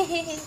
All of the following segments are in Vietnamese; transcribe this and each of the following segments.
Hehehehe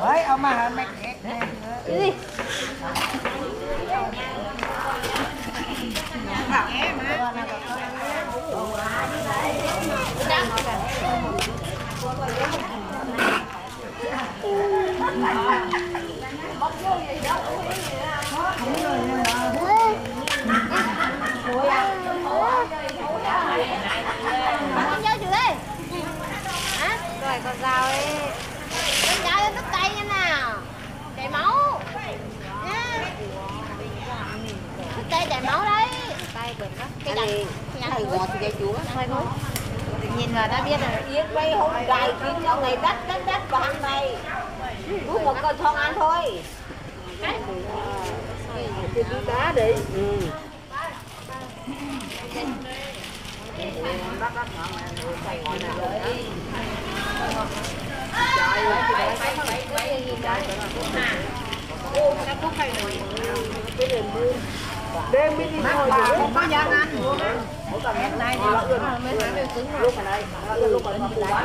Ơi, ông mà mẹ kẹt nè. Đây Hả? Rồi con dao ấy Con dao lên đứt tay nha nào Chảy máu Nha tay chảy máu đấy Tay bệnh đó Cái này Thầy ngọt thì chúa. Nhìn là đã biết là yến quay hôm gài kiếm cho ngày đất đất đất vào hàng này. Cứ một con thong ăn thôi. Thì đi đá đi. Ừ. Đêm mới đi thôi không có gian ăn. Mỗi lần mét thì lúc lúc mà đây, lúc mà nó phụ bán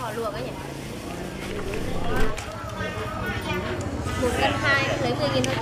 họ luộc ấy nhỉ một cân hai lấy 10 nghìn thôi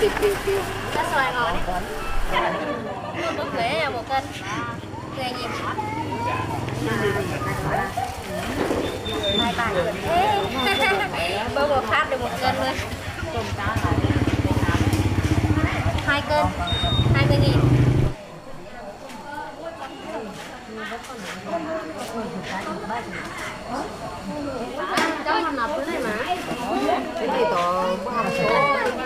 chị Cá xoài ngon đấy. Một bữa là một cân. Quế gì? Hai bàn. Ê, Bữa một phát được một cân luôn. Hai cân. Hai mươi nghìn. Đó là nộp cái này mà. cái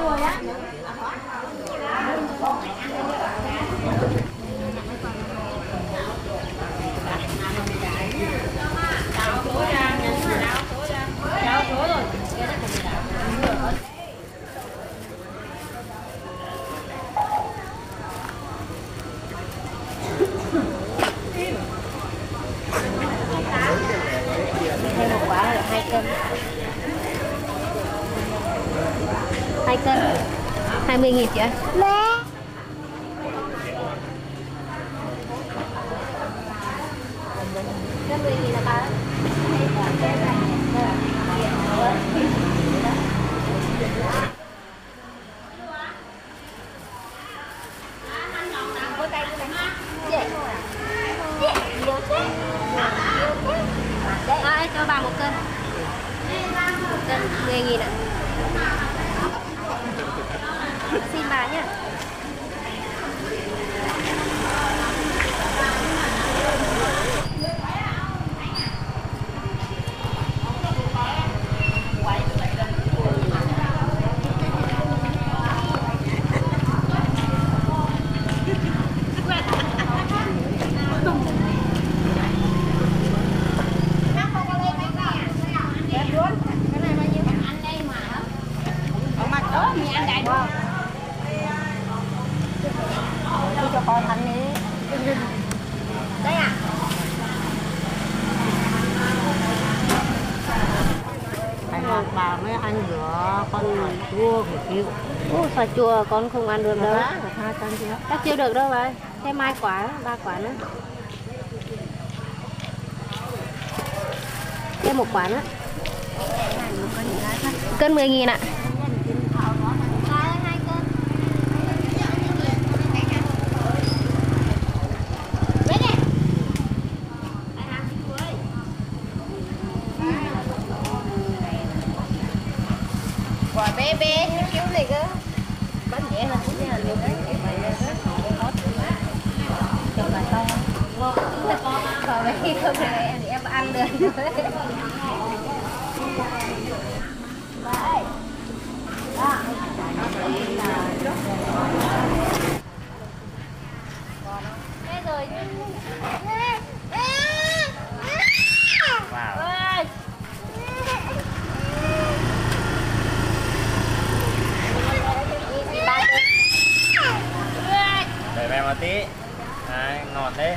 Thêm 20 nghìn chị ơi. Xoài chua con không ăn được đâu. chắc chưa được đâu bà thêm hai quả ba quả nữa. Thêm một quả nữa. Cân 10 nghìn ạ. Quả bé bé kiểu này cơ bánh dẻ là cũng nhà được to còn thì em, em ăn được Thế rồi Ôi. Ba cân. để mẹ một tí. Đấy, ngọt đấy.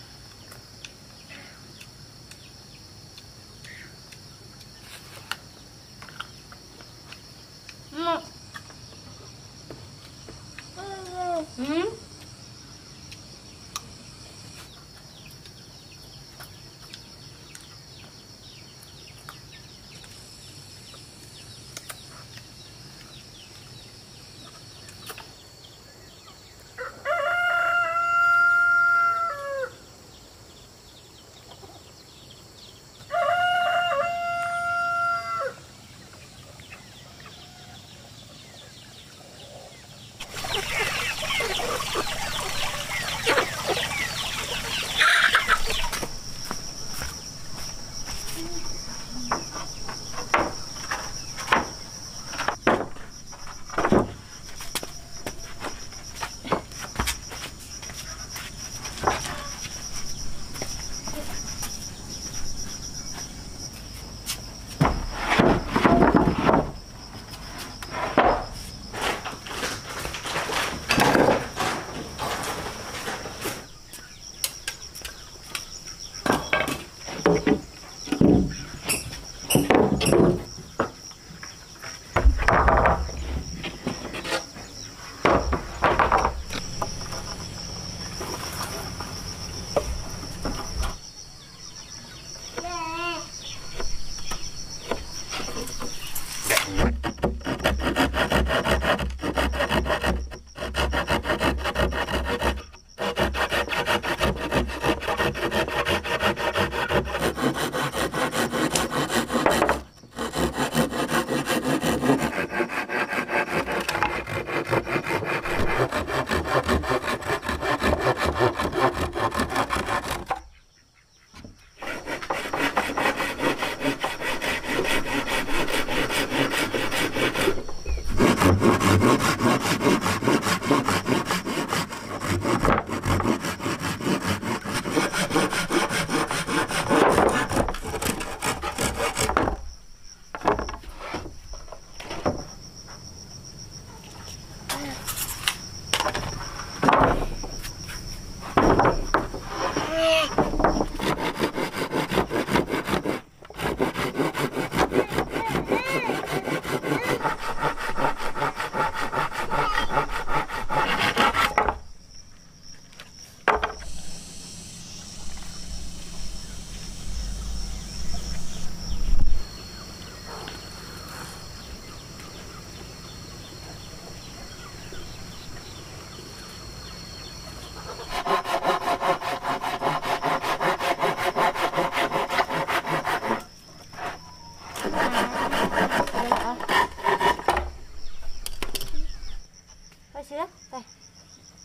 Đây xíu Đây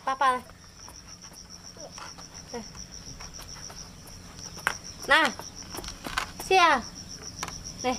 Papa đây Đây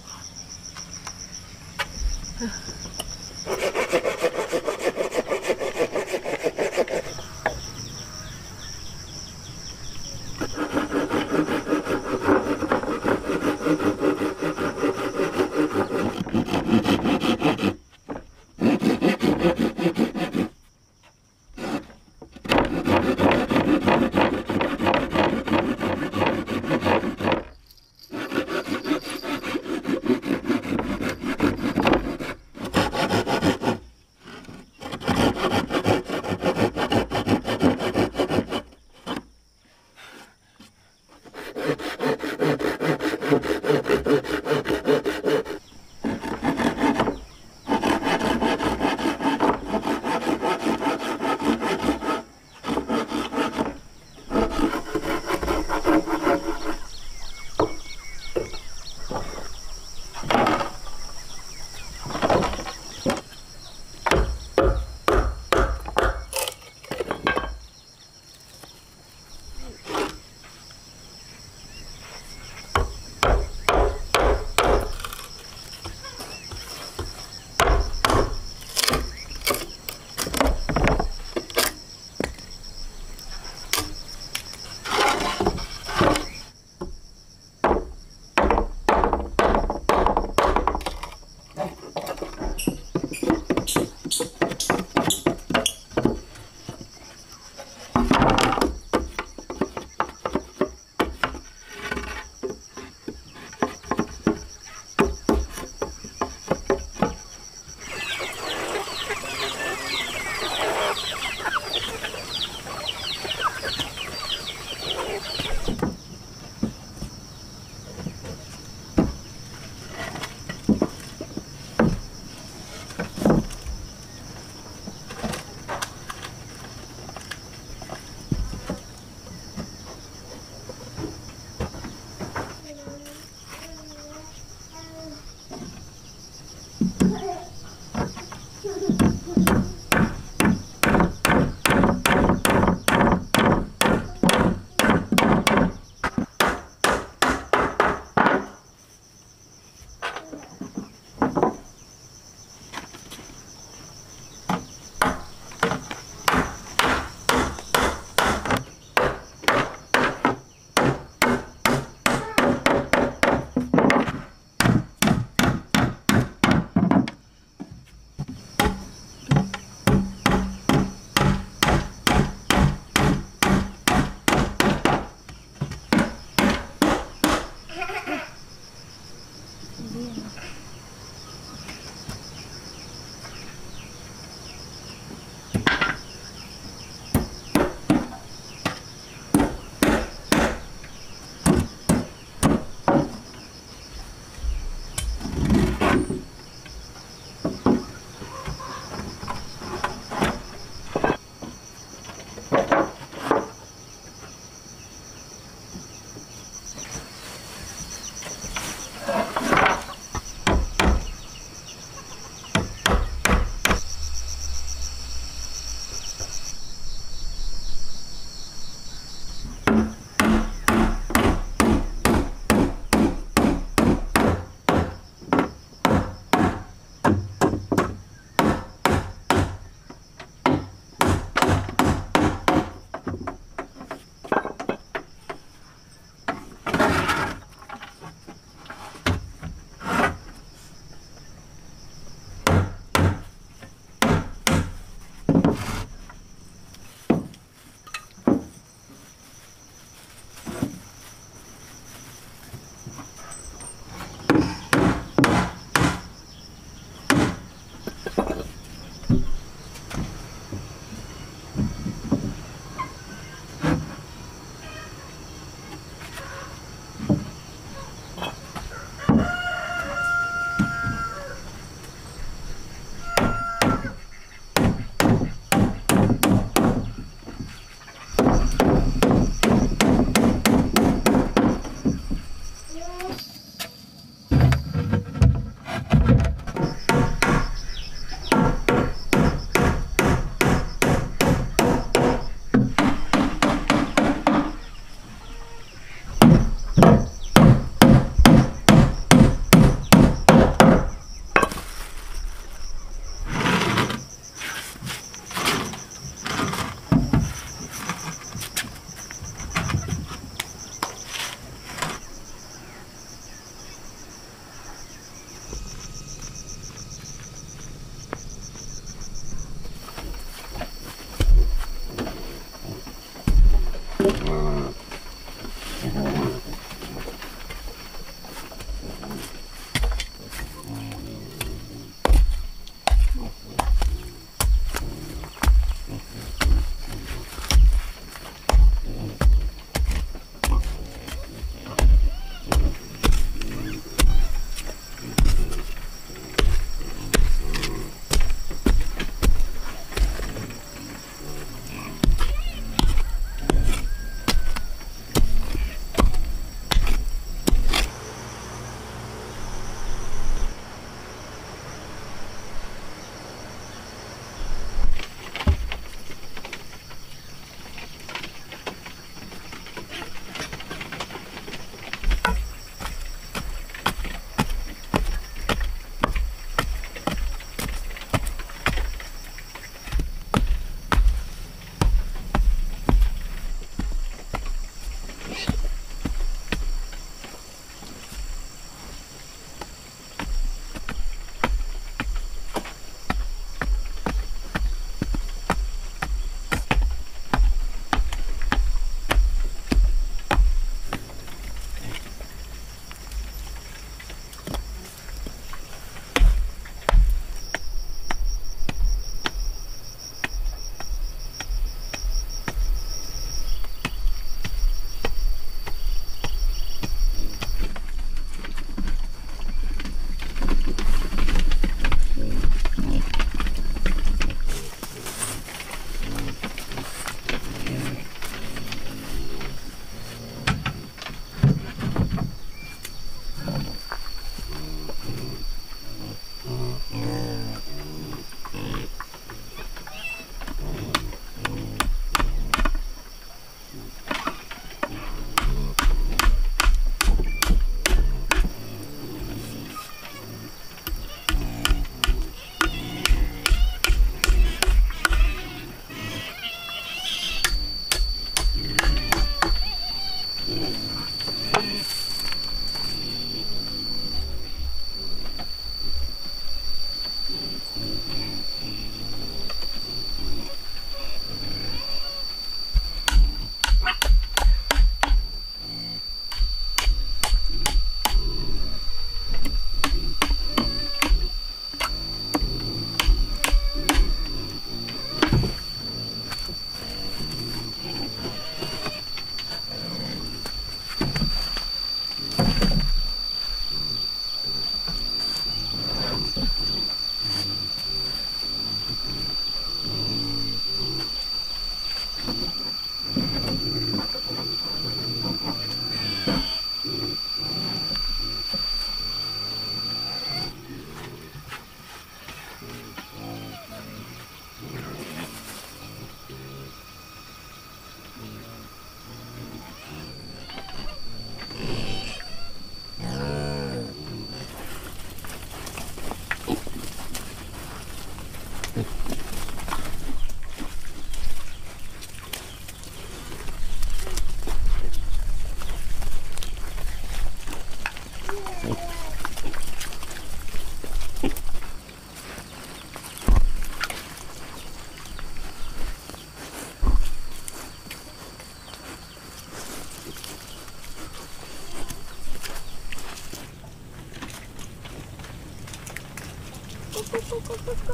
ここここ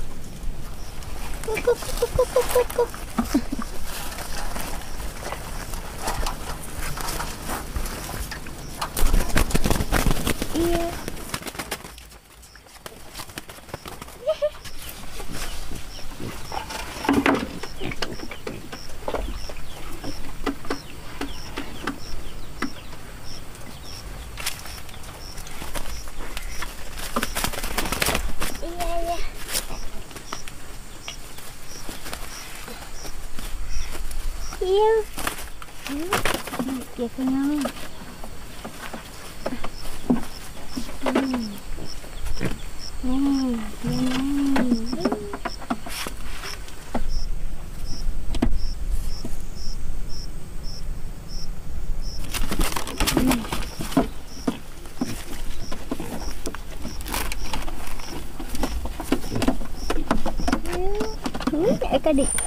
ここここここここ tadi.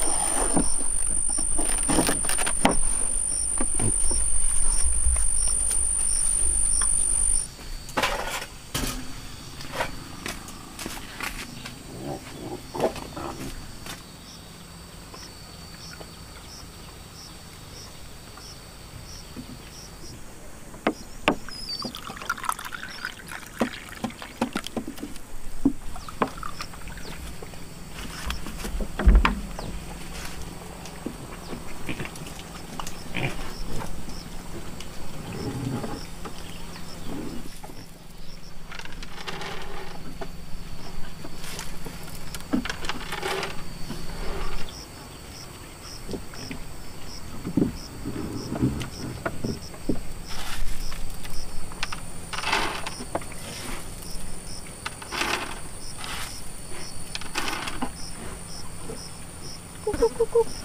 cuckoo.